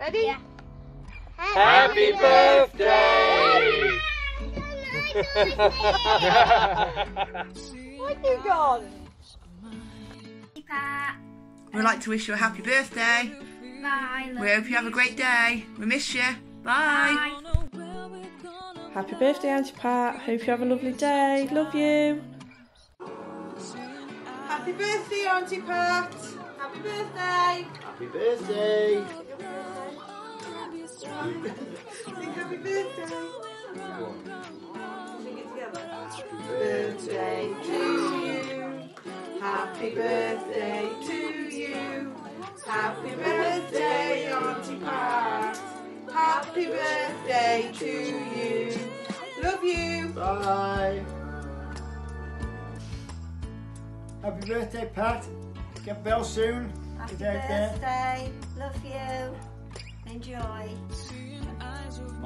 Ready? Yeah. Happy birthday! Where you gone? We'd like to wish you a happy birthday. Bye. We hope you have a great day. We miss you. Bye. Happy birthday, Auntie Pat. Hope you have a lovely day. Love you. Happy birthday, Auntie Pat. Happy birthday. Happy birthday! Sing happy birthday. Sing it together. Happy Birthday to you. Happy birthday to you. Happy birthday, Auntie Pat. Happy birthday to you. Love you. Bye! Happy birthday, Pat! Get well soon. Happy Get out there. birthday. Love you. Enjoy.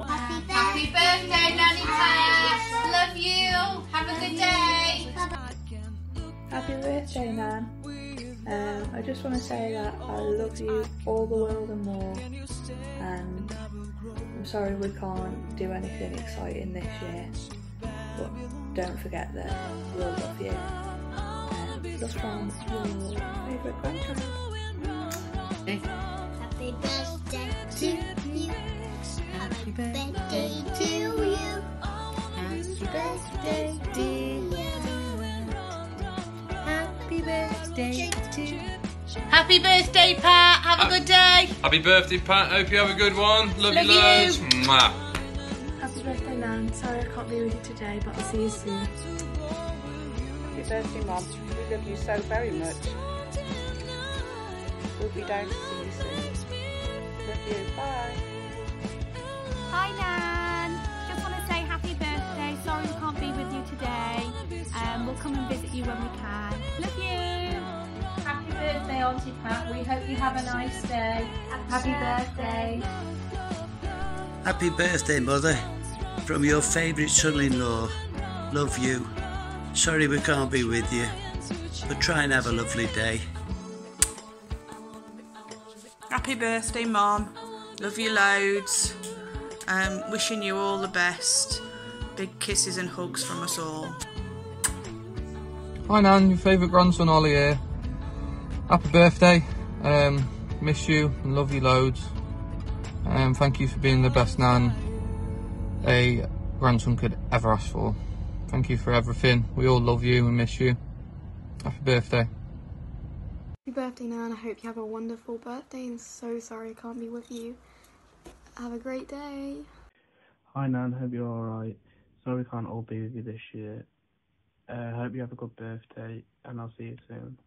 Happy birthday, Nanny Pat. Love you. Have a good day. Happy birthday, Nan. Um, I just want to say that I love you all the world and more. And I'm sorry we can't do anything exciting this year. But don't forget that we'll love you. Love from your favourite grandchild. Happy birthday to you. Happy birthday to you. Happy birthday, dear. Happy birthday to you. Happy birthday, Pat. Have a good day. Happy birthday, Pat. Hope you have a good one. Love, Love you you. loads. Mwah. Happy birthday, Nan. Sorry I can't be with you today, but I'll see you soon. Happy birthday, Mum. We love you so very much. We'll be down to see you soon. Love you. Bye. Hi Nan, just want to say happy birthday. Sorry we can't be with you today. Um, we'll come and visit you when we can. Love you. Happy birthday, Auntie Pat. We hope you have a nice day. Happy birthday. Happy birthday, Mother. From your favourite son-in-law. Love you. Sorry we can't be with you. But try and have a lovely day. Happy birthday, Mom. Love you loads. Um, wishing you all the best. Big kisses and hugs from us all. Hi, Nan. Your favourite grandson, Ollie here. Happy birthday. Um, miss you and love you loads. Um, thank you for being the best Nan a grandson could ever ask for. Thank you for everything. We all love you and miss you. Happy birthday. Happy birthday, Nan. I hope you have a wonderful birthday and so sorry I can't be with you. Have a great day. Hi Nan, hope you're alright. Sorry we can't all be with you this year. Uh, hope you have a good birthday and I'll see you soon.